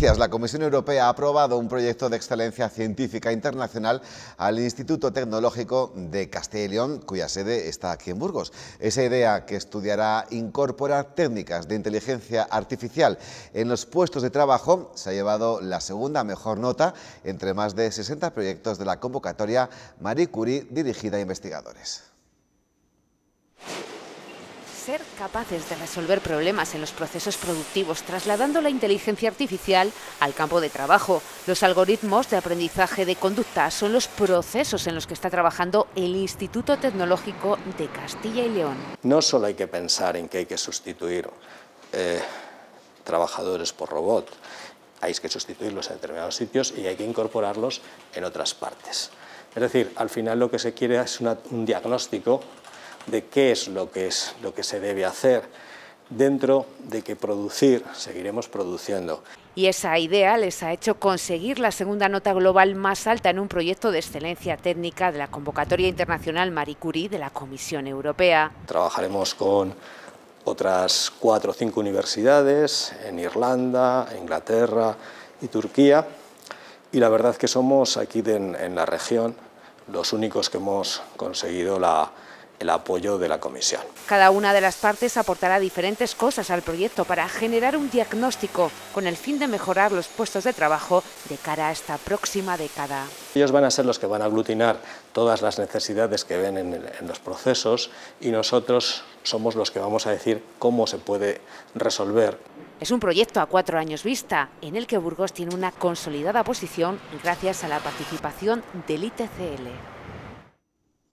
La Comisión Europea ha aprobado un proyecto de excelencia científica internacional al Instituto Tecnológico de Castilla y León, cuya sede está aquí en Burgos. Esa idea que estudiará incorporar técnicas de inteligencia artificial en los puestos de trabajo. Se ha llevado la segunda mejor nota entre más de 60 proyectos de la convocatoria Marie Curie dirigida a investigadores ser capaces de resolver problemas en los procesos productivos, trasladando la inteligencia artificial al campo de trabajo. Los algoritmos de aprendizaje de conducta son los procesos en los que está trabajando el Instituto Tecnológico de Castilla y León. No solo hay que pensar en que hay que sustituir eh, trabajadores por robot, hay que sustituirlos en determinados sitios y hay que incorporarlos en otras partes. Es decir, al final lo que se quiere es un diagnóstico de qué es lo que, es lo que se debe hacer dentro de que producir, seguiremos produciendo. Y esa idea les ha hecho conseguir la segunda nota global más alta en un proyecto de excelencia técnica de la convocatoria internacional Marie Curie de la Comisión Europea. Trabajaremos con otras cuatro o cinco universidades en Irlanda, Inglaterra y Turquía. Y la verdad que somos aquí en la región los únicos que hemos conseguido la, el apoyo de la Comisión. Cada una de las partes aportará diferentes cosas al proyecto para generar un diagnóstico con el fin de mejorar los puestos de trabajo de cara a esta próxima década. Ellos van a ser los que van a aglutinar todas las necesidades que ven en, en los procesos y nosotros somos los que vamos a decir cómo se puede resolver. Es un proyecto a cuatro años vista, en el que Burgos tiene una consolidada posición gracias a la participación del ITCL.